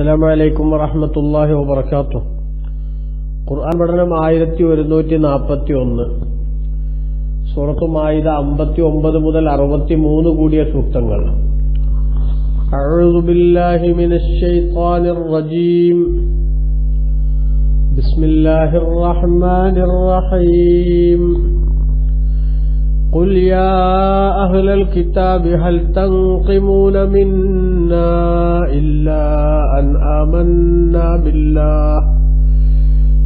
അസ്സലാമു അലൈക്കും വറഹ്മത്തുള്ളാഹി വബറകാതുഹു ഖുർആൻ പഠനം ആയിരത്തി ഒരുന്നൂറ്റി നാൽപ്പത്തി ഒന്ന് സൂറത്തു മായിദ അമ്പത്തി ഒമ്പത് മുതൽ അറുപത്തി മൂന്ന് കൂടിയ സൂക്തങ്ങൾ أعوذ بالله من الشيطان الرجيم بسم الله الرحمن الرحيم قل يا أهل الكتاب هل تنقمون منا إلا أن آمنا بالله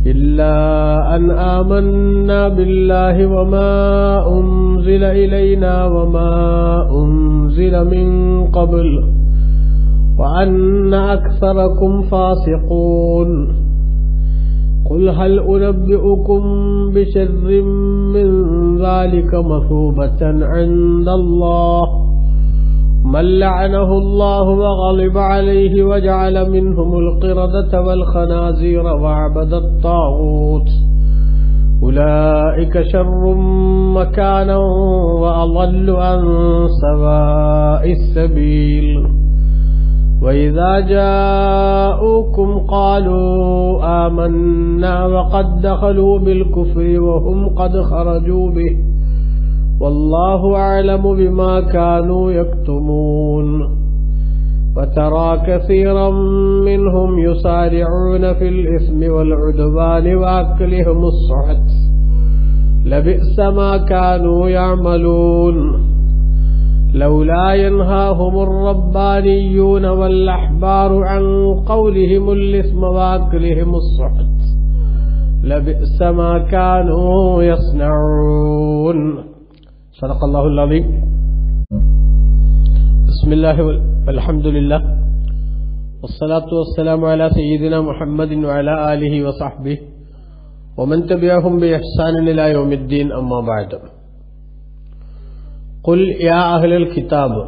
إلا أن آمنا بالله وما أنزل إلينا وما أنزل من قبل وأن أكثركم فاسقون قل هل أنبئكم بشر من ذلك مثوبة عند الله من لعنه الله وغضب عليه وجعل منهم القردة والخنازير وعبد الطاغوت أولئك شر مكانا وأضل عن سواء السبيل وإذا جاءوكم قالوا آمنا وقد دخلوا بالكفر وهم قد خرجوا به. والله أعلم بما كانوا يكتمون. وترى كثيرا منهم يسارعون في الإثم والعدوان وأكلهم الصحت. لبئس ما كانوا يعملون. لولا ينهاهم الربانيون والأحبار عن قولهم الإثم وأكلهم الصحت لبئس ما كانوا يصنعون. صدق الله العظيم. بسم الله والحمد لله. والصلاة والسلام على سيدنا محمد وعلى آله وصحبه ومن تبعهم بإحسان إلى يوم الدين. أما بعد. കുൽ യാ അഹ്ലൽ കിതാബ്.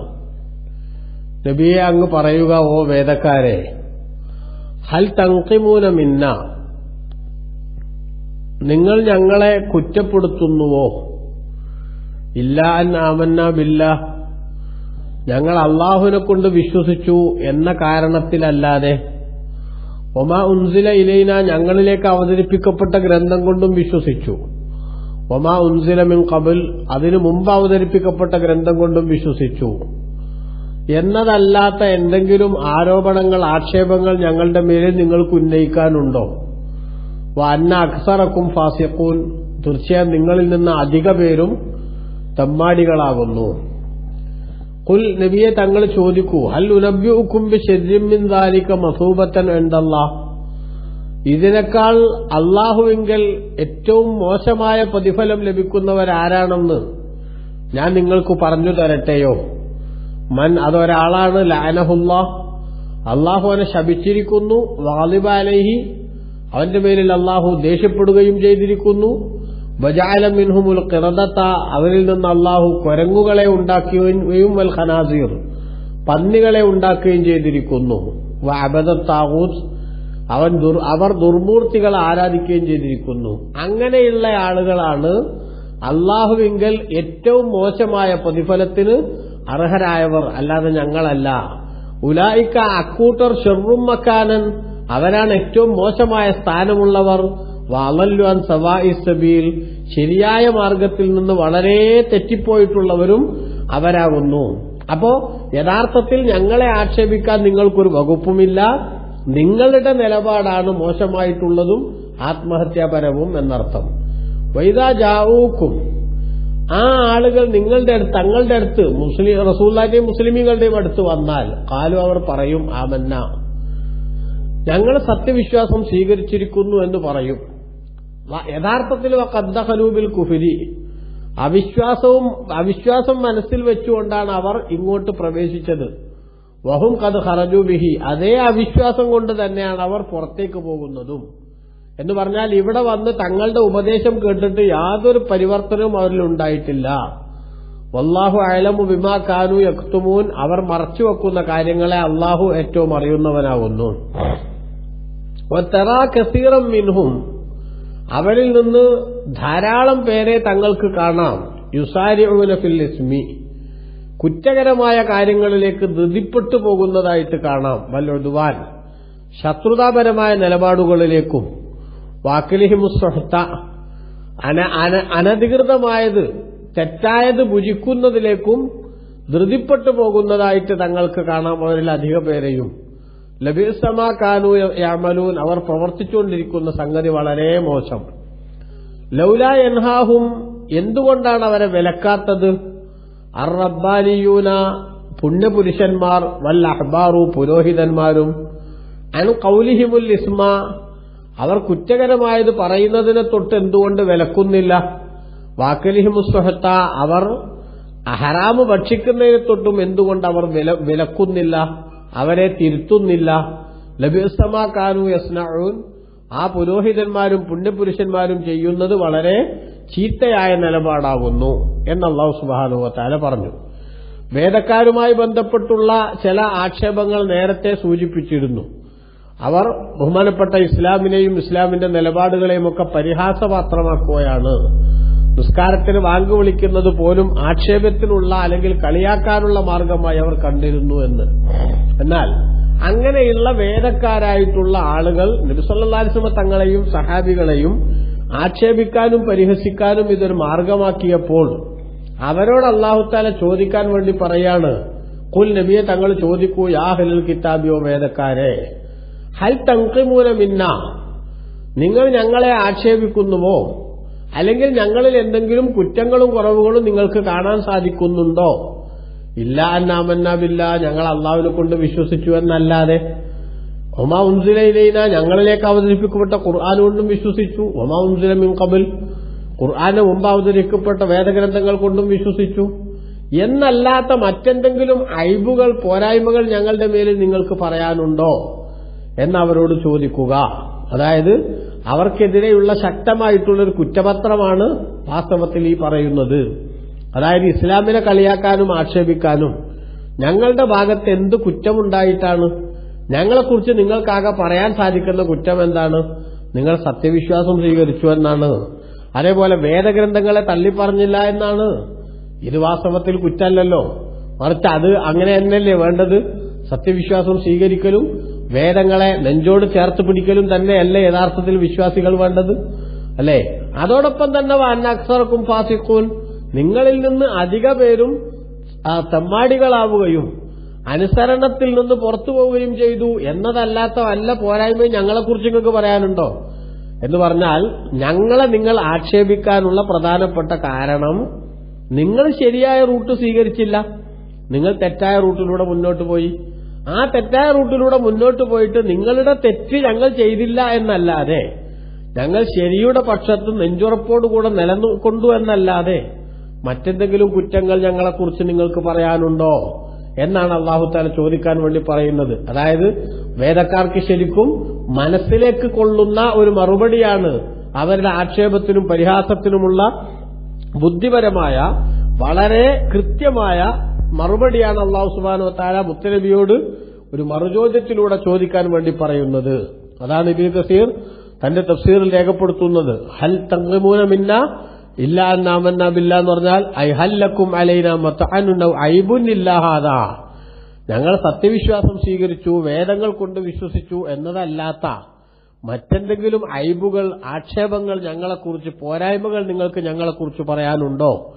നബിയെ അങ്ങ് പറയുക ഓ വേദക്കാരെ ഹൽ തങ്കിമൂന മിന്ന നിങ്ങൾ ഞങ്ങളെ കുറ്റപ്പെടുത്തുന്നുവോ? ഇല്ല അൻ ബില്ല ഞങ്ങൾ അള്ളാഹുവിനെ കൊണ്ട് വിശ്വസിച്ചു എന്ന കാരണത്തിലല്ലാതെ ഒമാ ഉൻസില ഇലൈന ഞങ്ങളിലേക്ക് അവതരിപ്പിക്കപ്പെട്ട ഗ്രന്ഥം കൊണ്ടും വിശ്വസിച്ചു. ഒമാ ഉൻസിലമിൻ കബിൽ അതിനു മുമ്പ് അവതരിപ്പിക്കപ്പെട്ട ഗ്രന്ഥം കൊണ്ടും വിശ്വസിച്ചു. എന്നതല്ലാത്ത എന്തെങ്കിലും ആരോപണങ്ങൾ ആക്ഷേപങ്ങൾ ഞങ്ങളുടെ മേലിൽ നിങ്ങൾക്ക് ഉന്നയിക്കാനുണ്ടോ? അന്ന അക്സറക്കും ഫാസിഖൂൻ തീർച്ചയായും നിങ്ങളിൽ നിന്ന് അധിക പേരും തമ്മാടികളാകുന്നു. കുൽ നബിയെ തങ്ങൾ ചോദിക്കൂ ഹൽ ശരിമിൻ ദാലിക മസൂബത്തൻ എന്തല്ലാ ഇതിനേക്കാൾ അള്ളാഹുവിങ്കൽ ഏറ്റവും മോശമായ പ്രതിഫലം ലഭിക്കുന്നവരാരാണെന്ന് ഞാൻ നിങ്ങൾക്ക് പറഞ്ഞു തരട്ടെയോ? മൻ അതൊരാളാണ് ലാനഹുല്ല. അള്ളാഹു അവനെ ശപിച്ചിരിക്കുന്നു വാലിബാലഹി. അവന്റെ പേരിൽ അള്ളാഹു ദേഷ്യപ്പെടുകയും ചെയ്തിരിക്കുന്നു. ബജാലം മിൻഹുമുൽ കിറദത്ത അവരിൽ നിന്ന് അള്ളാഹു കൊരങ്ങുകളെ ഉണ്ടാക്കുകയും വൽ ഖനാസീർ. പന്നികളെ ഉണ്ടാക്കുകയും ചെയ്തിരിക്കുന്നു. അബദത്താവൂത്ത് അവൻ അവർ ദുർമൂർത്തികളെ ആരാധിക്കുകയും ചെയ്തിരിക്കുന്നു. അങ്ങനെയുള്ള ആളുകളാണ് അള്ളാഹുവിങ്കൽ ഏറ്റവും മോശമായ പ്രതിഫലത്തിന് അർഹരായവർ. അല്ലാതെ ഞങ്ങളല്ല. ഉലായിക്ക അക്കൂട്ടർ ഷെറും മക്കാനൻ അവരാണ് ഏറ്റവും മോശമായ സ്ഥാനമുള്ളവർ. വളല്ലുവാൻ സവായി സബീൽ ശരിയായ മാർഗത്തിൽ നിന്ന് വളരെ തെറ്റിപ്പോയിട്ടുള്ളവരും അവരാകുന്നു. അപ്പോ യഥാർത്ഥത്തിൽ ഞങ്ങളെ ആക്ഷേപിക്കാൻ നിങ്ങൾക്കൊരു വകുപ്പുമില്ല. നിങ്ങളുടെ നിലപാടാണ് മോശമായിട്ടുള്ളതും ആത്മഹത്യാപരവും എന്നർത്ഥം. വൈദാ ജാവൂക്കും ആ ആളുകൾ നിങ്ങളുടെ അടുത്ത് തങ്ങളുടെ അടുത്ത് മുസ്ലിം റസൂല്ലാന്റെയും മുസ്ലിമീങ്ങളുടെയും അടുത്ത് വന്നാൽ കാലു അവർ പറയും ആമന്ന. ഞങ്ങൾ സത്യവിശ്വാസം സ്വീകരിച്ചിരിക്കുന്നു എന്ന് പറയും. യഥാർത്ഥത്തിൽ കദ്ദഹലൂബിൽ കുഫിരി. അവിശ്വാസവും അവിശ്വാസം മനസ്സിൽ വെച്ചുകൊണ്ടാണ് അവർ ഇങ്ങോട്ട് പ്രവേശിച്ചത്. വഹും കത് ഹറജുബിഹി അതേ അവിശ്വാസം കൊണ്ട് തന്നെയാണ് അവർ പുറത്തേക്ക് പോകുന്നതും. എന്ന് പറഞ്ഞാൽ ഇവിടെ വന്ന് തങ്ങളുടെ ഉപദേശം കേട്ടിട്ട് യാതൊരു പരിവർത്തനവും അവരിൽ ഉണ്ടായിട്ടില്ല. വല്ലാഹു അയലമു ബിമാ കാനു യക്തുമൂൻ. അവർ മറച്ചു വെക്കുന്ന കാര്യങ്ങളെ അള്ളാഹു ഏറ്റവും അറിയുന്നവനാകുന്നു കസീറം മിൻഹും. അവരിൽ നിന്ന് ധാരാളം പേരെ തങ്ങൾക്ക് കാണാം. യുസാരി ഫിൽ ഇസ്മി. കുറ്റകരമായ കാര്യങ്ങളിലേക്ക് ധൃതിപ്പെട്ടു പോകുന്നതായിട്ട് കാണാം. വല്ലൊഴുതുവാൻ ശത്രുതാപരമായ നിലപാടുകളിലേക്കും. വാക്കിലിഹിമുസ്വഹത്ത അന അന അനധികൃതമായത് തെറ്റായത് ഭുജിക്കുന്നതിലേക്കും ധൃതിപ്പെട്ടു പോകുന്നതായിട്ട് തങ്ങൾക്ക് കാണാം. അവരിൽ അധിക പേരെയും. ലബീസമാ കാനു യാമലൂൻ. അവർ പ്രവർത്തിച്ചുകൊണ്ടിരിക്കുന്ന സംഗതി വളരെ മോശം. ലൗല എൻഹാഹും എന്തുകൊണ്ടാണ് അവരെ വിലക്കാത്തത്? അർ പുണ്യപുരുഷന്മാർ വല്ല അഹ്ബാറു പുരോഹിതന്മാരും അൻ കൗലിഹിമുൽ ഇസ്മ അവർ കുറ്റകരമായത് പറയുന്നതിനെ തൊട്ട് എന്തുകൊണ്ട് വിലക്കുന്നില്ല? വാക്കലിഹിമുസ്വഹത്ത അവർ ഹറാമ് ഭക്ഷിക്കുന്നതിനെ തൊട്ടും എന്തുകൊണ്ട് അവർ വിലക്കുന്നില്ല? അവരെ തിരുത്തുന്നില്ല? ലഭ്യസ്തമാക്കാനു യസ്നഊൻ ആ പുരോഹിതന്മാരും പുണ്യപുരുഷന്മാരും ചെയ്യുന്നത് വളരെ ചീത്തയായ നിലപാടാകുന്നു എന്നല്ലാഹു സുബാനുവത്താല പറഞ്ഞു. വേദക്കാരുമായി ബന്ധപ്പെട്ടുള്ള ചില ആക്ഷേപങ്ങൾ നേരത്തെ സൂചിപ്പിച്ചിരുന്നു. അവർ ബഹുമാനപ്പെട്ട ഇസ്ലാമിനെയും ഇസ്ലാമിന്റെ നിലപാടുകളെയും ഒക്കെ പരിഹാസപാത്രമാക്കുകയാണ്. നിസ്കാരത്തിന് വാങ്ക് വിളിക്കുന്നത് പോലും ആക്ഷേപത്തിനുള്ള അല്ലെങ്കിൽ കളിയാക്കാനുള്ള മാർഗമായി അവർ കണ്ടിരുന്നു എന്ന്. എന്നാൽ അങ്ങനെയുള്ള വേദക്കാരായിട്ടുള്ള ആളുകൾ നബിസല്ലാസ്മ തങ്ങളെയും സഹാബികളെയും ആക്ഷേപിക്കാനും പരിഹസിക്കാനും ഇതൊരു മാർഗമാക്കിയപ്പോൾ അവരോട് അള്ളാഹുത്താല ചോദിക്കാൻ വേണ്ടി പറയാണ് കുൽ നബിയെ തങ്ങൾ ചോദിക്കൂ യാ ഹലിൽ കിതാബിയോ വേദക്കാരെ ഹൽ തങ്കിമൂന മിന്ന നിങ്ങൾ ഞങ്ങളെ ആക്ഷേപിക്കുന്നുവോ? അല്ലെങ്കിൽ ഞങ്ങളിൽ എന്തെങ്കിലും കുറ്റങ്ങളും കുറവുകളും നിങ്ങൾക്ക് കാണാൻ സാധിക്കുന്നുണ്ടോ? ഇല്ല അന്നാമന്നാബില്ല ഞങ്ങൾ അള്ളാഹുവിനെ കൊണ്ട് വിശ്വസിച്ചു എന്നല്ലാതെ. ഒമാ ഉൻസിലയിലൈന ഞങ്ങളിലേക്ക് അവതരിപ്പിക്കപ്പെട്ട ഖുർആൻ കൊണ്ടും വിശ്വസിച്ചു. ഒമാ ഉൻസില മിൻ കബിൽ ഖുർആാന് മുമ്പ് അവതരിക്കപ്പെട്ട വേദഗ്രന്ഥങ്ങൾ കൊണ്ടും വിശ്വസിച്ചു. എന്നല്ലാത്ത മറ്റെന്തെങ്കിലും അയബുകൾ പോരായ്മകൾ ഞങ്ങളുടെ മേലിൽ നിങ്ങൾക്ക് പറയാനുണ്ടോ? എന്നവരോട് ചോദിക്കുക. അതായത് അവർക്കെതിരെയുള്ള ശക്തമായിട്ടുള്ളൊരു കുറ്റപത്രമാണ് വാസ്തവത്തിൽ ഈ പറയുന്നത്. അതായത് ഇസ്ലാമിനെ കളിയാക്കാനും ആക്ഷേപിക്കാനും. ഞങ്ങളുടെ ഭാഗത്ത് എന്ത് കുറ്റമുണ്ടായിട്ടാണ്? ഞങ്ങളെക്കുറിച്ച് നിങ്ങൾക്കാകെ പറയാൻ സാധിക്കുന്ന കുറ്റം എന്താണ്? നിങ്ങൾ സത്യവിശ്വാസം സ്വീകരിച്ചു എന്നാണ്. അതേപോലെ വേദഗ്രന്ഥങ്ങളെ തള്ളിപ്പറഞ്ഞില്ല എന്നാണ്. ഇത് വാസ്തവത്തിൽ കുറ്റമല്ലല്ലോ. മറിച്ച് അത് അങ്ങനെ തന്നെയല്ലേ വേണ്ടത്? സത്യവിശ്വാസം സ്വീകരിക്കലും വേദങ്ങളെ നെഞ്ചോട് ചേർത്ത് പിടിക്കലും തന്നെയല്ലേ യഥാർത്ഥത്തിൽ വിശ്വാസികൾ വേണ്ടത്? അല്ലേ? അതോടൊപ്പം തന്നെ അന്നക്സർക്കും ഫാസിഖൂൻ. നിങ്ങളിൽ നിന്ന് അധിക പേരും തെമ്മാടികളാവുകയും അനുസരണത്തിൽ നിന്ന് പുറത്തു പോവുകയും ചെയ്തു എന്നതല്ലാത്ത വല്ല പോരായ്മയും ഞങ്ങളെക്കുറിച്ച് നിങ്ങൾക്ക് പറയാനുണ്ടോ? എന്ന് പറഞ്ഞാൽ ഞങ്ങളെ നിങ്ങൾ ആക്ഷേപിക്കാനുള്ള പ്രധാനപ്പെട്ട കാരണം നിങ്ങൾ ശരിയായ റൂട്ട് സ്വീകരിച്ചില്ല. നിങ്ങൾ തെറ്റായ റൂട്ടിലൂടെ മുന്നോട്ട് പോയി. ആ തെറ്റായ റൂട്ടിലൂടെ മുന്നോട്ട് പോയിട്ട് നിങ്ങളുടെ തെറ്റ് ഞങ്ങൾ ചെയ്തില്ല എന്നല്ലാതെ ഞങ്ങൾ ശരിയുടെ പക്ഷത്ത് നെഞ്ചുറപ്പോടുകൂടെ നിലനിൽക്കൊണ്ടു എന്നല്ലാതെ മറ്റെന്തെങ്കിലും കുറ്റങ്ങൾ ഞങ്ങളെക്കുറിച്ച് നിങ്ങൾക്ക് പറയാനുണ്ടോ? എന്നാണ് അള്ളാഹുത്താല ചോദിക്കാൻ വേണ്ടി പറയുന്നത്. അതായത് വേദക്കാർക്ക് ശരിക്കും മനസ്സിലേക്ക് കൊള്ളുന്ന ഒരു മറുപടിയാണ് അവരുടെ ആക്ഷേപത്തിനും പരിഹാസത്തിനുമുള്ള ബുദ്ധിപരമായ വളരെ കൃത്യമായ മറുപടിയാണ് അള്ളാഹു സുബാനോ താര മുത്തനബിയോട് ഒരു മറുചോദ്യത്തിലൂടെ ചോദിക്കാൻ വേണ്ടി പറയുന്നത്. അതാണ് ഇബിൻ കസീർ തന്റെ തഫ്സീറിൽ രേഖപ്പെടുത്തുന്നത്. ഹൽ തങ്ങമൂന മിന്ന ഇല്ല എന്നാമന്ന ബില്ല എന്ന് പറഞ്ഞാൽ ഐ ഹല്ലക്കും അലൈന മത്താനുണ്ടാവും ഐബുന്നില്ലാഹാദാ ഞങ്ങൾ സത്യവിശ്വാസം സ്വീകരിച്ചു വേദങ്ങൾ കൊണ്ട് വിശ്വസിച്ചു എന്നതല്ലാത്ത മറ്റെന്തെങ്കിലും ഐബുകൾ ആക്ഷേപങ്ങൾ ഞങ്ങളെക്കുറിച്ച് പോരായ്മകൾ നിങ്ങൾക്ക് ഞങ്ങളെക്കുറിച്ച് പറയാനുണ്ടോ?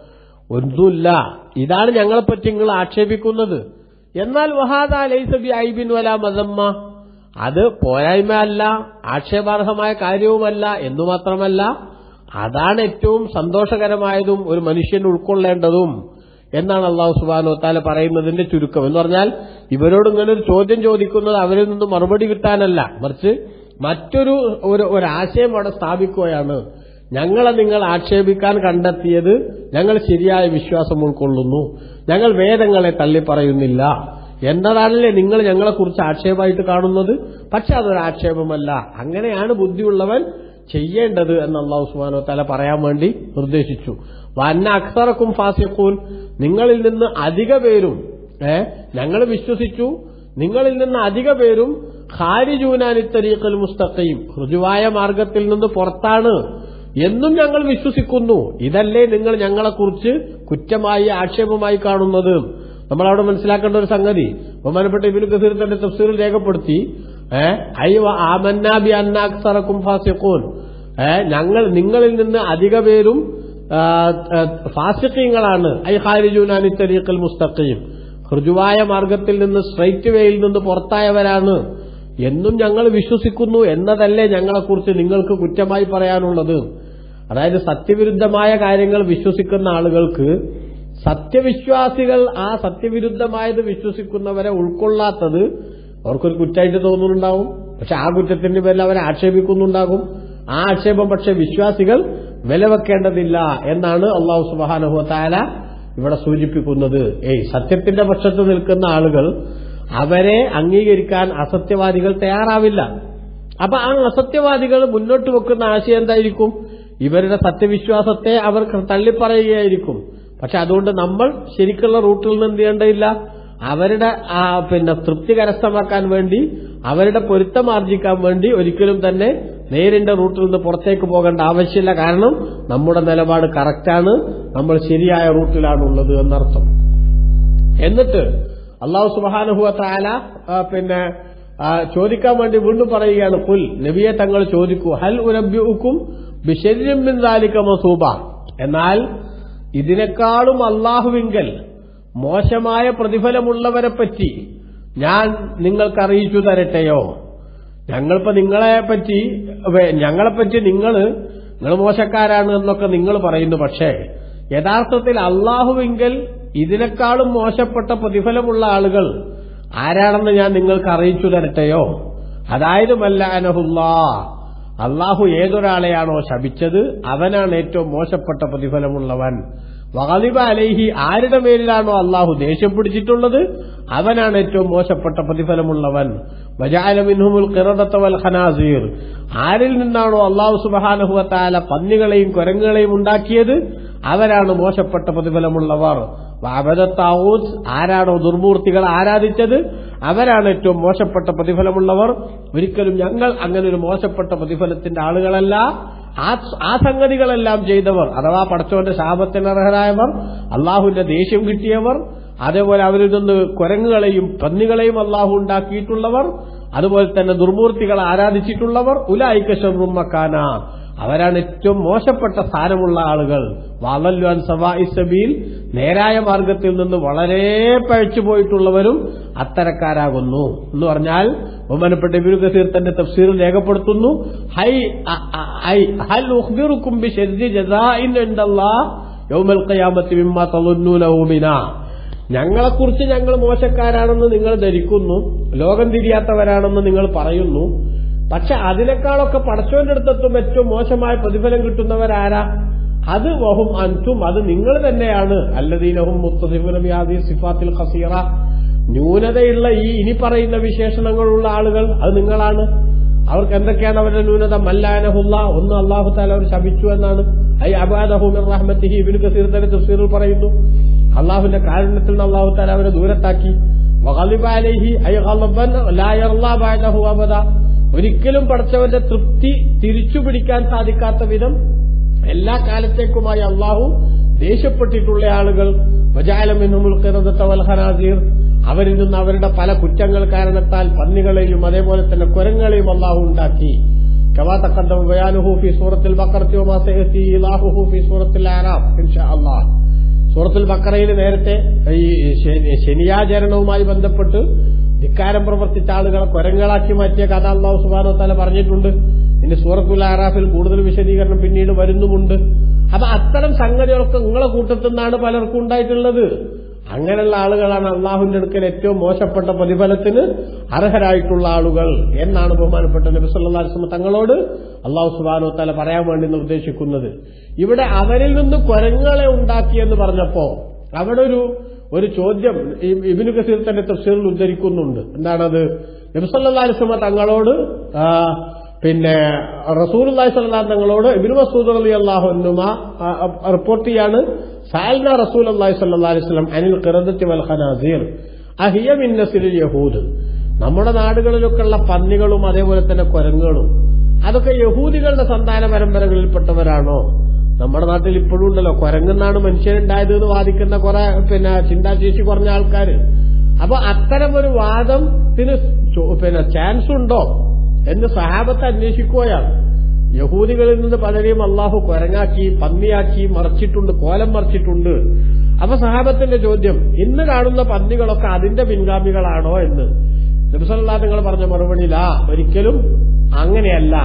ഒന്നുമില്ല. ഇതാണ് ഞങ്ങളെപ്പറ്റി നിങ്ങൾ ആക്ഷേപിക്കുന്നത്. എന്നാൽ വഹാദ ലൈസബി ഐബിൻ വല മദമ്മ. അത് പോരായ്മ അല്ല ആക്ഷേപാർഹമായ കാര്യവുമല്ല എന്നു മാത്രമല്ല അതാണ് ഏറ്റവും സന്തോഷകരമായതും ഒരു മനുഷ്യൻ ഉൾക്കൊള്ളേണ്ടതും എന്നാണ് അള്ളാഹു സുബാനോ താല പറയുന്നതിന്റെ ചുരുക്കം. എന്ന് പറഞ്ഞാൽ ഇവരോട് ഇങ്ങനെ ഒരു ചോദ്യം ചോദിക്കുന്നത് അവരിൽ നിന്ന് മറുപടി കിട്ടാനല്ല. മറിച്ച് മറ്റൊരു ഒരു ഒരാശയം അവിടെ സ്ഥാപിക്കുകയാണ്. ഞങ്ങളെ നിങ്ങൾ ആക്ഷേപിക്കാൻ കണ്ടെത്തിയത് ഞങ്ങൾ ശരിയായ വിശ്വാസം ഉൾക്കൊള്ളുന്നു. ഞങ്ങൾ വേദങ്ങളെ തള്ളിപ്പറയുന്നില്ല എന്നതാണല്ലേ നിങ്ങൾ ഞങ്ങളെക്കുറിച്ച് ആക്ഷേപമായിട്ട് കാണുന്നത്? പക്ഷെ അതൊരു ആക്ഷേപമല്ല അങ്ങനെയാണ് ബുദ്ധിയുള്ളവൻ ചെയ്യേണ്ടത് എന്ന് അള്ളാഹു സുബാനോ തല പറയാൻ വേണ്ടി നിർദ്ദേശിച്ചു. വന്ന അക്സറക്കും ഫാസിഖൂൻ. നിങ്ങളിൽ നിന്ന് അധിക പേരും ഏ ഞങ്ങൾ വിശ്വസിച്ചു. നിങ്ങളിൽ നിന്ന് അധിക പേരും ഖാരിജൂനാനി തരീഖൽ മുസ്തഖയും ഋജുവായ മാർഗത്തിൽ നിന്ന് പുറത്താണ് എന്നും ഞങ്ങൾ വിശ്വസിക്കുന്നു. ഇതല്ലേ നിങ്ങൾ ഞങ്ങളെക്കുറിച്ച് കുറ്റമായി ആക്ഷേപമായി കാണുന്നത്. നമ്മൾ അവിടെ മനസ്സിലാക്കേണ്ട ഒരു സംഗതി. ബഹുമാനപ്പെട്ട ഇബിൻ ഗസീർ തന്റെ തഫ്സീറിൽ രേഖപ്പെടുത്തി. ഏ? അയ്യ ആമന്നാബി അന്നാക്സറക്കും ഫാസിഖൂൻ. ഞങ്ങൾ നിങ്ങളിൽ നിന്ന് അധിക പേരും ഫാസിഖീങ്ങളാണ്. ഐ ഹാരിജൂനാനി തരീഖൽ മുസ്തഖീം. ഹൃജുവായ മാർഗത്തിൽ നിന്ന് സ്ട്രൈറ്റ് വേയിൽ നിന്ന് പുറത്തായവരാണ്. എന്നും ഞങ്ങൾ വിശ്വസിക്കുന്നു എന്നതല്ലേ ഞങ്ങളെക്കുറിച്ച് നിങ്ങൾക്ക് കുറ്റമായി പറയാനുള്ളത്. അതായത് സത്യവിരുദ്ധമായ കാര്യങ്ങൾ വിശ്വസിക്കുന്ന ആളുകൾക്ക് സത്യവിശ്വാസികൾ ആ സത്യവിരുദ്ധമായത് വിശ്വസിക്കുന്നവരെ ഉൾക്കൊള്ളാത്തത് അവർക്കൊരു കുറ്റമായിട്ട് തോന്നുന്നുണ്ടാവും. പക്ഷെ ആ കുറ്റത്തിന്റെ പേരിൽ അവരെ ആക്ഷേപിക്കുന്നുണ്ടാകും. ആ ആക്ഷേപം പക്ഷെ വിശ്വാസികൾ വിലവെക്കേണ്ടതില്ല എന്നാണ് അള്ളാഹു സുബാനുഹത്താല താല ഇവിടെ സൂചിപ്പിക്കുന്നത്. ഏയ് സത്യത്തിന്റെ പക്ഷത്ത് നിൽക്കുന്ന ആളുകൾ അവരെ അംഗീകരിക്കാൻ അസത്യവാദികൾ തയ്യാറാവില്ല. അപ്പൊ ആ അസത്യവാദികൾ മുന്നോട്ട് വെക്കുന്ന ആശയം എന്തായിരിക്കും? ഇവരുടെ സത്യവിശ്വാസത്തെ അവർ തള്ളിപ്പറയുകയായിരിക്കും. പക്ഷെ അതുകൊണ്ട് നമ്മൾ ശരിക്കുള്ള റൂട്ടിൽ നിന്ന് എന്ത് ചെയ്യേണ്ടതില്ല? അവരുടെ ആ പിന്നെ തൃപ്തി കരസ്ഥമാക്കാൻ വേണ്ടി അവരുടെ പൊരുത്തം ആർജിക്കാൻ വേണ്ടി ഒരിക്കലും തന്നെ നേരിന്റെ റൂട്ടിൽ നിന്ന് പുറത്തേക്ക് പോകേണ്ട ആവശ്യമില്ല. കാരണം നമ്മുടെ നിലപാട് കറക്റ്റാണ് നമ്മൾ ശരിയായ റൂട്ടിലാണുള്ളത് എന്നർത്ഥം. എന്നിട്ട് അള്ളാഹു സുബാനുഹുവ താല പിന്നെ ചോദിക്കാൻ വേണ്ടി വീണ്ടും പറയുകയാണ് പുൽ നബിയെ തങ്ങൾ ചോദിക്കൂ ഹൽ ഉനബ്യുക്കും ബിശര്യം മസൂബ. എന്നാൽ ഇതിനേക്കാളും അള്ളാഹുവിങ്കൽ മോശമായ പ്രതിഫലമുള്ളവരെപ്പറ്റി ഞാൻ നിങ്ങൾക്ക് അറിയിച്ചു തരട്ടെയോ? ഞങ്ങളിപ്പോ നിങ്ങളെപ്പറ്റി ഞങ്ങളെപ്പറ്റി നിങ്ങൾ നിങ്ങൾ മോശക്കാരാണ് എന്നൊക്കെ നിങ്ങൾ പറയുന്നു. പക്ഷേ യഥാർത്ഥത്തിൽ അള്ളാഹുവിങ്കൽ ഇതിനേക്കാളും മോശപ്പെട്ട പ്രതിഫലമുള്ള ആളുകൾ ആരാണെന്ന് ഞാൻ നിങ്ങൾക്ക് അറിയിച്ചു തരട്ടെയോ? അതായത് മല്ലാനഹുല്ലാ അള്ളാഹു ഏതൊരാളെയാണോ ശപിച്ചത് അവനാണ് ഏറ്റവും മോശപ്പെട്ട പ്രതിഫലമുള്ളവൻ. വാലിബ അലൈഹി ആരുടെ മേലിലാണോ അള്ളാഹു ദേഷ്യം പിടിച്ചിട്ടുള്ളത്? അവനാണ് ഏറ്റവും മോശപ്പെട്ട പ്രതിഫലമുള്ളവൻ. ഖനാസീർ. ആരിൽ നിന്നാണോ അള്ളാഹു സുബഹാനഹുവത്താല പന്നികളെയും കുരങ്ങുകളെയും ഉണ്ടാക്കിയത്? അവരാണ് മോശപ്പെട്ട പ്രതിഫലമുള്ളവർ. അബദത്താവൂത്ത് ആരാണോ ദുർമൂർത്തികൾ ആരാധിച്ചത്? അവരാണ് ഏറ്റവും മോശപ്പെട്ട പ്രതിഫലമുള്ളവർ. ഒരിക്കലും ഞങ്ങൾ അങ്ങനെ ഒരു മോശപ്പെട്ട പ്രതിഫലത്തിന്റെ ആളുകളല്ല. ആ സംഗതികളെല്ലാം ചെയ്തവർ അഥവാ പടച്ചോന്റെ ശാപത്തിന് അർഹരായവർ അള്ളാഹുവിന്റെ ദേഷ്യം കിട്ടിയവർ അതേപോലെ അവരിൽ നിന്ന് കുരങ്ങുകളെയും പന്നികളെയും അള്ളാഹു ഉണ്ടാക്കിയിട്ടുള്ളവർ അതുപോലെ തന്നെ ദുർമൂർത്തികൾ ആരാധിച്ചിട്ടുള്ളവർ ഉലായിക്ക ഷർറുമ്മക്കാന അവരാണ് ഏറ്റവും മോശപ്പെട്ട സ്ഥാനമുള്ള ആളുകൾ. വാലല്ലുവാൻ സബീൽ നേരായ മാർഗത്തിൽ നിന്ന് വളരെ പഴച്ചുപോയിട്ടുള്ളവരും അത്തരക്കാരാകുന്നു. എന്ന് പറഞ്ഞാൽ ബഹുമാനപ്പെട്ട ഇബിനു കസീർ തന്റെ തഫ്സീറിൽ രേഖപ്പെടുത്തുന്നു ഹൈ ഹൈ ജസാഇൻ ഇൻദല്ലാഹ് യൗമൽ ഖിയാമത്തി ഞങ്ങളെക്കുറിച്ച് ഞങ്ങൾ മോശക്കാരാണെന്ന് നിങ്ങൾ ധരിക്കുന്നു ലോകം തിരിയാത്തവരാണെന്ന് നിങ്ങൾ പറയുന്നു പക്ഷെ അതിനേക്കാളൊക്കെ പടച്ചവന്റെ അടുത്തെത്തും ഏറ്റവും മോശമായ പ്രതിഫലം കിട്ടുന്നവരാരാ? അത് വഹും അൻസും അത് നിങ്ങൾ തന്നെയാണ്. അല്ലദീനഹും മുത്തസിഫുനബിയാദി സിഫാത്തിൽ ഖസീറ. ന്യൂനതയുള്ള ഈ ഇനി പറയുന്ന വിശേഷണങ്ങളുള്ള ആളുകൾ അത് നിങ്ങളാണ്. അവർക്ക് എന്തൊക്കെയാണ് അവരുടെ ന്യൂനത? മല്ലാനഹുല്ല ഒന്ന് അള്ളാഹു താല അവർ ശപിച്ചു എന്നാണ്. ഐ അബാദഹുമിർ റഹ്മത്തിഹി ഇബിൻ കസീർ തന്നെ പറയുന്നു. അള്ളാഹുവിന്റെ കാരുണ്യത്തിൽ നിന്ന് അള്ളാഹു താല അവരെ ദൂരത്താക്കി. ഒരിക്കലും പഠിച്ചവന്റെ തൃപ്തി തിരിച്ചു പിടിക്കാൻ സാധിക്കാത്ത വിധം എല്ലാ കാലത്തേക്കുമായി അള്ളാഹു ദേഷ്യപ്പെട്ടിട്ടുള്ള ആളുകൾ. വജാലമിനുമുൽ എന്നും വൽ ഖനാസീർ. അവരിൽ നിന്ന് അവരുടെ പല കുറ്റങ്ങൾ കാരണത്താൽ പന്നികളെയും അതേപോലെ തന്നെ കുരങ്ങളെയും അള്ളാഹു ഉണ്ടാക്കി. സൂറത്തിൽ ബക്കർത്തിഹൂഫി ബക്കറയിൽ നേരത്തെ ഈ ശനിയാചരണവുമായി ബന്ധപ്പെട്ട് ധിക്കാരം പ്രവർത്തിച്ച ആളുകളെ കുരങ്ങളാക്കി മാറ്റിയ കഥ അള്ളാഹു സുബാനോ തല പറഞ്ഞിട്ടുണ്ട്. ഇനി സൂറത്തുൽ ആറാഫിൽ കൂടുതൽ വിശദീകരണം പിന്നീട് വരുന്നുമുണ്ട്. അപ്പൊ അത്തരം സംഗതികളൊക്കെ നിങ്ങളെ കൂട്ടത്തിൽ നിന്നാണ് പലർക്കും ഉണ്ടായിട്ടുള്ളത്. അങ്ങനെയുള്ള ആളുകളാണ് അള്ളാഹുവിന്റെ അടുക്കൽ ഏറ്റവും മോശപ്പെട്ട പ്രതിഫലത്തിന് അർഹരായിട്ടുള്ള ആളുകൾ എന്നാണ് ബഹുമാനപ്പെട്ട നബിസ്വല്ലാസ്മ തങ്ങളോട് അള്ളാഹു സുബാനോ തല പറയാൻ വേണ്ടി നിർദ്ദേശിക്കുന്നത് ഇവിടെ അവരിൽ നിന്ന് കുരങ്ങളെ ഉണ്ടാക്കിയെന്ന് പറഞ്ഞപ്പോ അവിടെ ഒരു ഒരു ചോദ്യം ഇബിനു കസീർ തന്റെ തഫ്സീറിൽ ഉദ്ധരിക്കുന്നുണ്ട്. എന്താണത്? നബിസല്ലാസ്മ തങ്ങളോട് പിന്നെ റസൂൽ അള്ളാഹി സ്വലാം തങ്ങളോട് ഇബിനു മസൂദ് അലി അള്ളാഹുനുമ റിപ്പോർട്ട് ചെയ്യാണ്. സാൽന റസൂൽ അള്ളാഹി സ്വല്ലാ അലൈഹി സ്വലം അനിൽ കിറദത്തി വൽ ഖനാസീർ അഹിയ മിന്നസിലിൽ നസിലിൽ യഹൂദ് നമ്മുടെ നാടുകളിലൊക്കെ ഉള്ള പന്നികളും അതേപോലെ തന്നെ കുരങ്ങുകളും. അതൊക്കെ യഹൂദികളുടെ സന്താന പരമ്പരകളിൽപ്പെട്ടവരാണോ? നമ്മുടെ നാട്ടിൽ ഇപ്പോഴും ഉണ്ടല്ലോ. കുരങ്ങുന്നാണ് മനുഷ്യനുണ്ടായത് എന്ന് വാദിക്കുന്ന കുറെ പിന്നെ ചിന്താശേഷി കുറഞ്ഞ ആൾക്കാർ അപ്പൊ അത്തരം ഒരു വാദത്തിന് പിന്നെ ചാൻസ് ഉണ്ടോ എന്ന് സഹാബത്ത് അന്വേഷിക്കുകയാണ്. യഹൂദികളിൽ നിന്ന് പലരെയും അള്ളാഹു കൊരങ്ങാക്കി പന്നിയാക്കി മറിച്ചിട്ടുണ്ട് കോലം മറിച്ചിട്ടുണ്ട്. അപ്പൊ സഹാബത്തിന്റെ ചോദ്യം ഇന്ന് കാണുന്ന പന്നികളൊക്കെ അതിന്റെ പിൻഗാമികളാണോ എന്ന്. നബിസല്ലാ നിങ്ങൾ പറഞ്ഞ മറുപടിയില്ല ഒരിക്കലും അങ്ങനെയല്ല.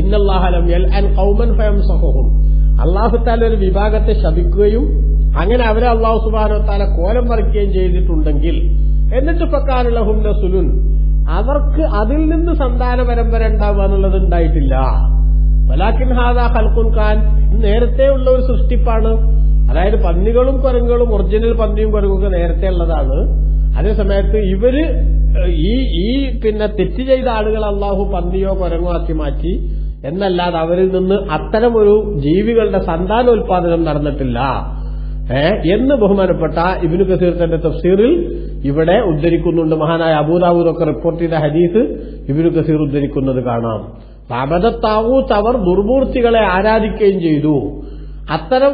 ഇന്നല്ലാഹലം യൽ അൻ ഖൗമൻ ഫയംസഹും അള്ളാഹു താല ഒരു വിഭാഗത്തെ ശപിക്കുകയും അങ്ങനെ അവരെ അള്ളാഹു സുബാനോ താല കോലം മറിക്കുകയും ചെയ്തിട്ടുണ്ടെങ്കിൽ എന്നിട്ട് ഫക്കാനുലഹും സുലുൻ അവർക്ക് അതിൽ നിന്ന് സന്താന പരമ്പര ഉണ്ടാവുക എന്നുള്ളത് ഉണ്ടായിട്ടില്ല. വലാക്കിൻ ഹാദ ഹൽക്കുൻ ഖാൻ നേരത്തെ ഉള്ള ഒരു സൃഷ്ടിപ്പാണ്. അതായത് പന്നികളും കുരങ്ങുകളും ഒറിജിനൽ പന്നിയും കുരങ്ങുമൊക്കെ നേരത്തെ ഉള്ളതാണ്. അതേസമയത്ത് ഇവർ ഈ ഈ പിന്നെ തെറ്റ് ചെയ്ത ആളുകൾ അള്ളാഹു പന്നിയോ കുരങ്ങോ ആക്കി മാറ്റി. എന്നല്ലാതെ അവരിൽ നിന്ന് അത്തരമൊരു ജീവികളുടെ സന്താനോൽപാദനം നടന്നിട്ടില്ല. എന്ന് ബഹുമാനപ്പെട്ട ഇബിനു കസീർ തന്റെ തഫ്സീറിൽ ഇവിടെ ഉദ്ധരിക്കുന്നുണ്ട്. മഹാനായ അബൂദാവൂദൊക്കെ റിപ്പോർട്ട് ചെയ്ത ഹദീസ് ഇബിനു കസീർ ഉദ്ധരിക്കുന്നത് കാണാം. അബദ്ധത്താവൂത്ത് അവർ ദുർമൂർത്തികളെ ആരാധിക്കുകയും ചെയ്തു. അത്തരം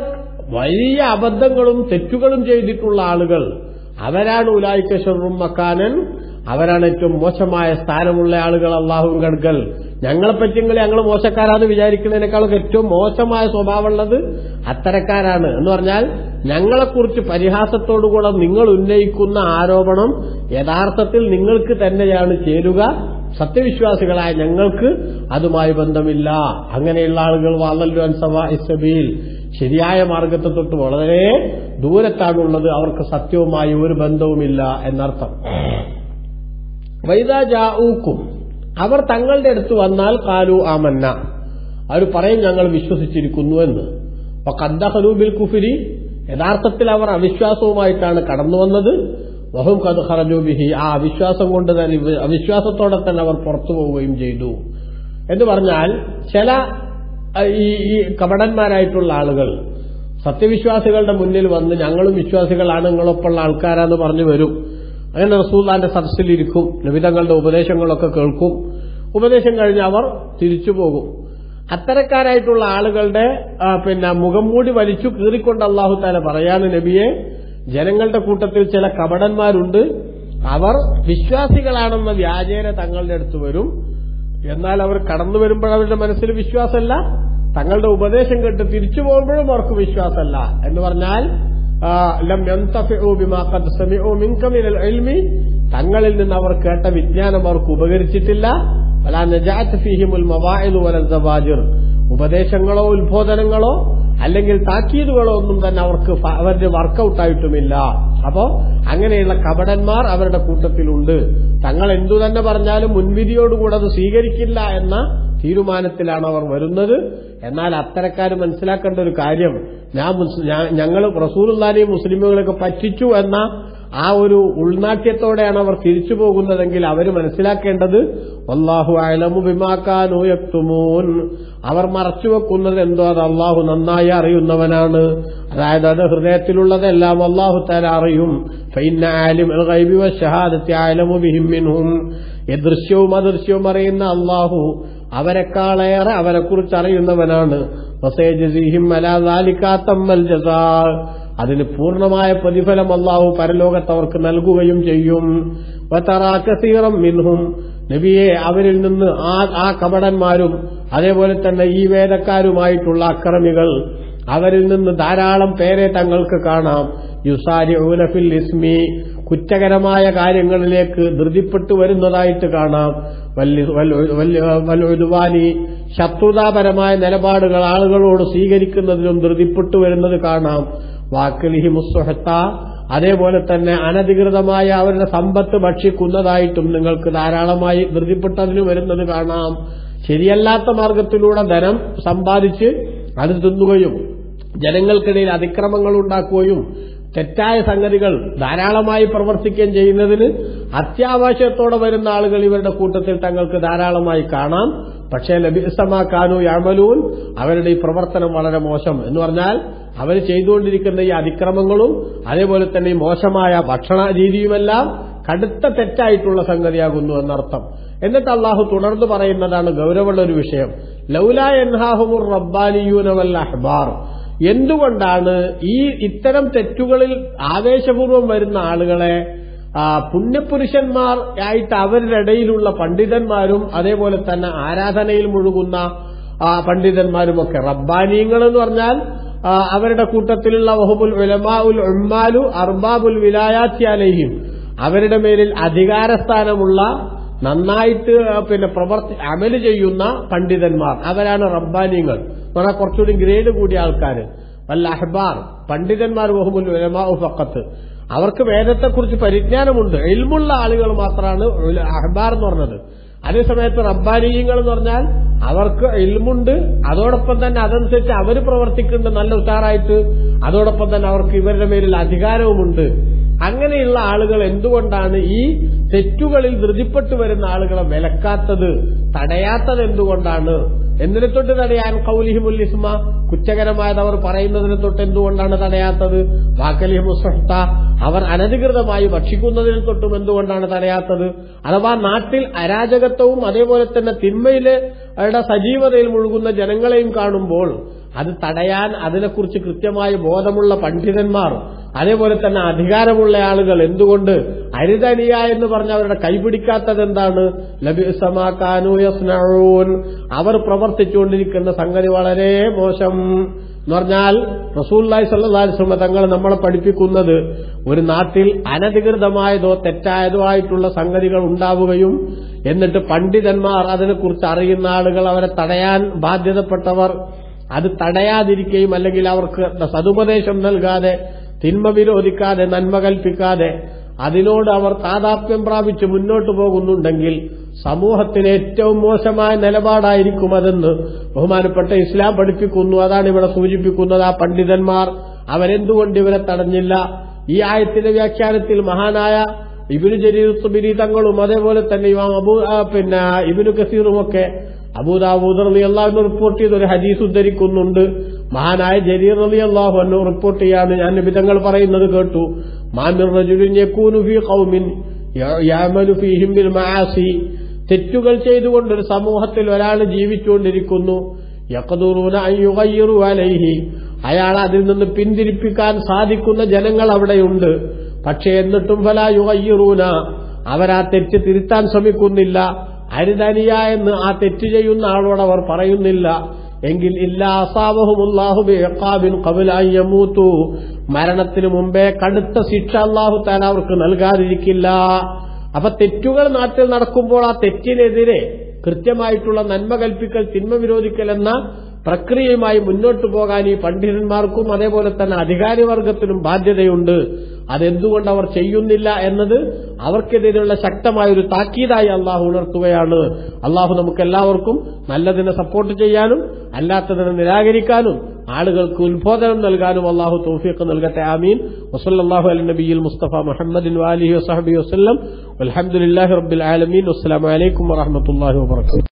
വലിയ അബദ്ധങ്ങളും തെറ്റുകളും ചെയ്തിട്ടുള്ള ആളുകൾ അവരാണ് ഉലായിക്ക ഷെറും മക്കാനൻ. അവരാണ് ഏറ്റവും മോശമായ സ്ഥാനമുള്ള ആളുകൾ അള്ളാഹുവും കടുക്കൽ ഞങ്ങളെ പറ്റിയെങ്കിൽ ഞങ്ങൾ മോശക്കാരാണെന്ന് വിചാരിക്കുന്നതിനേക്കാളൊക്കെ ഏറ്റവും മോശമായ സ്വഭാവമുള്ളത് അത്തരക്കാരാണ്. എന്ന് പറഞ്ഞാൽ ഞങ്ങളെക്കുറിച്ച് പരിഹാസത്തോടുകൂടെ നിങ്ങൾ ഉന്നയിക്കുന്ന ആരോപണം യഥാർത്ഥത്തിൽ നിങ്ങൾക്ക് തന്നെയാണ് ചേരുക. സത്യവിശ്വാസികളായ ഞങ്ങൾക്ക് അതുമായി ബന്ധമില്ല. അങ്ങനെയുള്ള ആളുകൾ വാളല്ലു അൻസവ ഇസബീൽ ശരിയായ മാർഗത്തെ തൊട്ട് വളരെ ദൂരത്താണുള്ളത്. അവർക്ക് സത്യവുമായി ഒരു ബന്ധവുമില്ല എന്നർത്ഥം. വൈദാജാഊക്കും അവർ തങ്ങളുടെ അടുത്ത് വന്നാൽ കാലു ആമന്ന. അവർ പറയും ഞങ്ങൾ വിശ്വസിച്ചിരിക്കുന്നു എന്ന്. അപ്പൊ കദ്ദഹലൂബിൽ കുഫിരി. യഥാർത്ഥത്തിൽ അവർ അവിശ്വാസവുമായിട്ടാണ് കടന്നു വന്നത്. വഹും കത് ഹറജൂബിഹി ആ അവിശ്വാസം കൊണ്ട് തന്നെ അവിശ്വാസത്തോടെ തന്നെ അവർ പുറത്തു പോവുകയും ചെയ്തു. എന്ന് പറഞ്ഞാൽ ചില ഈ കപടന്മാരായിട്ടുള്ള ആളുകൾ സത്യവിശ്വാസികളുടെ മുന്നിൽ വന്ന് ഞങ്ങളും വിശ്വാസികളാണ് നിങ്ങളൊപ്പമുള്ള ആൾക്കാരാന്ന് പറഞ്ഞു വരും. അങ്ങനെ റസൂല്ലാന്റെ സദസ്സിലിരിക്കും. നബിതങ്ങളുടെ ഉപദേശങ്ങളൊക്കെ കേൾക്കും. ഉപദേശം കഴിഞ്ഞ് അവർ തിരിച്ചു പോകും. അത്തരക്കാരായിട്ടുള്ള ആളുകളുടെ പിന്നെ മുഖം മൂടി വലിച്ചു കീറിക്കൊണ്ട് അള്ളാഹു താല പറയാണ് നബിയെ ജനങ്ങളുടെ കൂട്ടത്തിൽ ചില കപടന്മാരുണ്ട്. അവർ വിശ്വാസികളാണെന്ന വ്യാജേന തങ്ങളുടെ അടുത്ത് വരും. എന്നാൽ അവർ കടന്നു വരുമ്പോൾ അവരുടെ മനസ്സിൽ വിശ്വാസമല്ല. തങ്ങളുടെ ഉപദേശം കേട്ട് തിരിച്ചു പോകുമ്പോഴും അവർക്ക് വിശ്വാസമല്ല. എന്ന് പറഞ്ഞാൽ തങ്ങളിൽ നിന്ന് അവർ കേട്ട വിജ്ഞാനം അവർക്ക് ഉപകരിച്ചിട്ടില്ല. ഉപദേശങ്ങളോ ഉത്ബോധനങ്ങളോ അല്ലെങ്കിൽ താക്കീതുകളോ ഒന്നും തന്നെ അവർക്ക് അവരുടെ വർക്കൗട്ടായിട്ടുമില്ല. അപ്പോ അങ്ങനെയുള്ള കപടന്മാർ അവരുടെ കൂട്ടത്തിലുണ്ട്. തങ്ങൾ എന്തു തന്നെ പറഞ്ഞാലും മുൻവിധിയോടുകൂടെ അത് സ്വീകരിക്കില്ല എന്ന തീരുമാനത്തിലാണ് അവർ വരുന്നത്. എന്നാൽ അത്തരക്കാർ മനസ്സിലാക്കേണ്ട ഒരു കാര്യം ഞാൻ ഞങ്ങൾ റസൂലുള്ളാനെയും മുസ്ലിമുകളൊക്കെ പറ്റിച്ചു എന്ന ആ ഒരു ഉൾനാട്യത്തോടെയാണ് അവർ തിരിച്ചു പോകുന്നതെങ്കിൽ അവർ മനസ്സിലാക്കേണ്ടത് അള്ളാഹു അയലമു ബിമാക്കാനോ എത്തുമോൻ അവർ മറച്ചുവെക്കുന്നത് എന്തോ അത് അള്ളാഹു നന്നായി അറിയുന്നവനാണ്. അതായത് അത് ഹൃദയത്തിലുള്ളതെല്ലാം അള്ളാഹു താല അറിയും. ദൃശ്യവും അദൃശ്യവും അറിയുന്ന അള്ളാഹു അവരെക്കാളേറെ അവരെക്കുറിച്ച് അറിയുന്നവനാണ്. അതിന് പൂർണമായ പ്രതിഫലം അള്ളാഹു പരലോകത്ത് അവർക്ക് നൽകുകയും ചെയ്യും. വതറാ കസീറം മിൻഹും. നബിയെ അവരിൽ നിന്ന് ആ കപടന്മാരും അതേപോലെ തന്നെ ഈ വേദക്കാരുമായിട്ടുള്ള അക്രമികൾ അവരിൽ നിന്ന് ധാരാളം പേരെ തങ്ങൾക്ക് കാണാം. യുസാരി ഊനഫിൽ ഇസ്മി. കുറ്റകരമായ കാര്യങ്ങളിലേക്ക് ധൃതിപ്പെട്ടു വരുന്നതായിട്ട് കാണാം. വലുതുവാനി ശത്രുതാപരമായ നിലപാടുകൾ ആളുകളോട് സ്വീകരിക്കുന്നതിലും ധൃതിപ്പെട്ടു വരുന്നത് കാണാം. വാക്കലിഹി മുസ്സുഹത്ത അതേപോലെ തന്നെ അനധികൃതമായ അവരുടെ സമ്പത്ത് ഭക്ഷിക്കുന്നതായിട്ടും നിങ്ങൾക്ക് ധാരാളമായി ധൃതിപ്പെട്ടതിന് വരുന്നത് കാണാം. ശരിയല്ലാത്ത മാർഗത്തിലൂടെ ധനം സമ്പാദിച്ച് അത് തിന്നുകയും ജനങ്ങൾക്കിടയിൽ അതിക്രമങ്ങൾ ഉണ്ടാക്കുകയും തെറ്റായ സംഗതികൾ ധാരാളമായി പ്രവർത്തിക്കുകയും ചെയ്യുന്നതിന് അത്യാവശ്യത്തോടെ വരുന്ന ആളുകൾ ഇവരുടെ കൂട്ടത്തിൽ തങ്ങൾക്ക് ധാരാളമായി കാണാം. പക്ഷേ ലബിസമാക്കാനു യാമലൂൻ അവരുടെ ഈ പ്രവർത്തനം വളരെ മോശം. എന്ന് പറഞ്ഞാൽ അവർ ചെയ്തുകൊണ്ടിരിക്കുന്ന ഈ അതിക്രമങ്ങളും അതേപോലെ തന്നെ ഈ മോശമായ ഭക്ഷണ രീതിയുമെല്ലാം കടുത്ത തെറ്റായിട്ടുള്ള സംഗതിയാകുന്നു എന്നർത്ഥം. എന്നിട്ട് അള്ളാഹു തുടർന്ന് പറയുന്നതാണ് ഗൗരവമുള്ള ഒരു വിഷയം. ലൗല എൻഹാഹുമുർ റബ്ബാലിയൂനവല്ല അഹ്ബാർ. എന്തുകൊണ്ടാണ് ഈ ഇത്തരം തെറ്റുകളിൽ ആവേശപൂർവം വരുന്ന ആളുകളെ പുണ്യപുരുഷന്മാർ ആയിട്ട് അവരുടെ ഇടയിലുള്ള പണ്ഡിതന്മാരും അതേപോലെ തന്നെ ആരാധനയിൽ മുഴുകുന്ന ആ, പണ്ഡിതന്മാരുമൊക്കെ റബ്ബാനിയങ്ങൾ എന്ന് പറഞ്ഞാൽ അവരുടെ കൂട്ടത്തിലുള്ള വഹുബുൽ ഉലമാഉൽ ഉമ്മാലു അർബാബുൽ വിലായാത്തി അലൈഹിം. അവരുടെ മേലിൽ അധികാരസ്ഥാനമുള്ള നന്നായിട്ട് പിന്നെ പ്രവർത്തി അമൽ ചെയ്യുന്ന പണ്ഡിതന്മാർ. അവരാണ് റബ്ബാനിയങ്ങൾ പറഞ്ഞാൽ കുറച്ചുകൂടി ഗ്രേഡ് കൂടിയ ആൾക്കാർ വല്ല അഹ്ബാർ പണ്ഡിതന്മാർ വഹുബുൽ ഉലമാഉ ഫക്കത്ത് അവർക്ക് വേദത്തെക്കുറിച്ച് പരിജ്ഞാനമുണ്ട്. എൽമുള്ള ആളുകൾ മാത്രമാണ് അഹ്ബാർ എന്ന് പറഞ്ഞത്. അതേസമയത്ത് റബ്ബാനീയങ്ങൾ എന്ന് പറഞ്ഞാൽ അവർക്ക് എൽമുണ്ട് അതോടൊപ്പം തന്നെ അതനുസരിച്ച് അവർ പ്രവർത്തിക്കുന്നുണ്ട് നല്ല ഉഷാറായിട്ട്. അതോടൊപ്പം തന്നെ അവർക്ക് ഇവരുടെ മേലിൽ അധികാരവുമുണ്ട്. അങ്ങനെയുള്ള ആളുകൾ എന്തുകൊണ്ടാണ് ഈ തെറ്റുകളിൽ ധൃതിപ്പെട്ടു വരുന്ന ആളുകളെ വിലക്കാത്തത് തടയാത്തത് എന്തുകൊണ്ടാണ്? എന്തിനെ തൊട്ട് തടയാൻ കൗലിഹിമുൽ ഇസ്മ? കുറ്റകരമായത് അവർ പറയുന്നതിനെ തൊട്ട് എന്തുകൊണ്ടാണ് തടയാത്തത്? വാക്കലിഹിമുസ്ഹത്ത അവർ അനധികൃതമായി ഭക്ഷിക്കുന്നതിനെ തൊട്ടും എന്തുകൊണ്ടാണ് തടയാത്തത്? അഥവാ നാട്ടിൽ അരാജകത്വവും അതേപോലെ തന്നെ തിന്മയിലെ അവരുടെ സജീവതയിൽ മുഴുകുന്ന ജനങ്ങളെയും കാണുമ്പോൾ അത് തടയാൻ അതിനെക്കുറിച്ച് കൃത്യമായി ബോധമുള്ള പണ്ഡിതന്മാർ അതേപോലെ തന്നെ അധികാരമുള്ള ആളുകൾ എന്തുകൊണ്ട് അരുതനിയ എന്ന് പറഞ്ഞ അവരുടെ കൈപിടിക്കാത്തത് എന്താണ് ലബിസമാക്കാനു യസ്നഊൻ. അവർ പ്രവർത്തിച്ചുകൊണ്ടിരിക്കുന്ന സംഗതി വളരെ മോശം. എന്ന് പറഞ്ഞാൽ റസൂല്ലായി സല്ലാസ്ലമ തങ്ങൾ നമ്മളെ പഠിപ്പിക്കുന്നത് ഒരു നാട്ടിൽ അനധികൃതമായതോ തെറ്റായതോ ആയിട്ടുള്ള സംഗതികൾ ഉണ്ടാവുകയും എന്നിട്ട് പണ്ഡിതന്മാർ അതിനെക്കുറിച്ച് അറിയുന്ന ആളുകൾ അവരെ തടയാൻ ബാധ്യതപ്പെട്ടവർ. അത് തടയാതിരിക്കുകയും അല്ലെങ്കിൽ അവർക്ക് സതുപദേശം നൽകാതെ തിന്മ വിരോധിക്കാതെ നന്മ കൽപ്പിക്കാതെ അതിനോട് അവർ താതാത്മ്യം പ്രാപിച്ച് മുന്നോട്ടു പോകുന്നുണ്ടെങ്കിൽ സമൂഹത്തിന് ഏറ്റവും മോശമായ നിലപാടായിരിക്കും അതെന്ന് ബഹുമാനപ്പെട്ട ഇസ്ലാം പഠിപ്പിക്കുന്നു. അതാണ് ഇവിടെ സൂചിപ്പിക്കുന്നത്. ആ പണ്ഡിതന്മാർ അവരെന്തുകൊണ്ട് ഇവരെ തടഞ്ഞില്ല? ഈ ആയത്തിന്റെ വ്യാഖ്യാനത്തിൽ മഹാനായ ഇബിനു ജരീർ തങ്ങളും അതേപോലെ തന്നെ ഇമാം പിന്നെ ഇബിനു കസീറുമൊക്കെ അബൂദാബൂദ് റലി അള്ളാഹു റിപ്പോർട്ട് ചെയ്ത ഒരു ഹദീസ് ഉദ്ധരിക്കുന്നുണ്ട്. മഹാനായ ജരീർ റലി അള്ളാഹു എന്നു റിപ്പോർട്ട് ചെയ്യാണ് ഞാൻ വിധങ്ങൾ പറയുന്നത് കേട്ടു. മാമിർ റജുലിൻ യകൂനു ഫീ ഖൗമിൻ യഅമലു ഫീഹിം ബിൽ തെറ്റുകൾ ചെയ്തുകൊണ്ട് ഒരു സമൂഹത്തിൽ ഒരാൾ ജീവിച്ചുകൊണ്ടിരിക്കുന്നു. അലൈഹി. അയാൾ അതിൽ നിന്ന് പിന്തിരിപ്പിക്കാൻ സാധിക്കുന്ന ജനങ്ങൾ അവിടെയുണ്ട്. പക്ഷേ എന്നിട്ടും ഫല യുഗയ്യിറൂന. അവരാ തെറ്റ് തിരുത്താൻ ശ്രമിക്കുന്നില്ല. അരുതനിയ എന്ന് ആ തെറ്റ് ചെയ്യുന്ന ആളോട് അവർ പറയുന്നില്ല. എങ്കിൽ ഇല്ല അസാബഹുമുല്ലാഹുബിൻ കബുലായ്യമൂത്തു മരണത്തിന് മുമ്പേ കടുത്ത ശിക്ഷ അള്ളാഹു താൻ അവർക്ക് നൽകാതിരിക്കില്ല. അപ്പൊ തെറ്റുകൾ നാട്ടിൽ നടക്കുമ്പോൾ ആ തെറ്റിനെതിരെ കൃത്യമായിട്ടുള്ള നന്മ കൽപ്പിക്കൽ തിന്മ വിരോധിക്കൽ എന്ന പ്രക്രിയയുമായി മുന്നോട്ടു പോകാൻ ഈ പണ്ഡിതന്മാർക്കും അതേപോലെ തന്നെ അധികാരിവർഗത്തിനും ബാധ്യതയുണ്ട്. അതെന്തുകൊണ്ട് അവർ ചെയ്യുന്നില്ല എന്നത് അവർക്കെതിരെയുള്ള ശക്തമായൊരു താക്കീതായി അള്ളാഹു ഉണർത്തുകയാണ്. അള്ളാഹു നമുക്ക് എല്ലാവർക്കും നല്ലതിനെ സപ്പോർട്ട് ചെയ്യാനും അല്ലാത്തതിനെ നിരാകരിക്കാനും ആളുകൾക്ക് ഉത്ബോധനം നൽകാനും അള്ളാഹു തോഫിയൊക്കെ നൽകട്ടെ. ആമീൻ. വസല്ലാഹു അല നബിയിൽ മുസ്തഫ മുഹമ്മദിൻ വാലിഹി വസഹബി വസ്ലം അലഹമുല്ലാഹി റബ്ബിൽ ആലമീൻ. വസ്സലാമലൈക്കും വാഹമത്തല്ലാഹി വാബർക്കാത്തു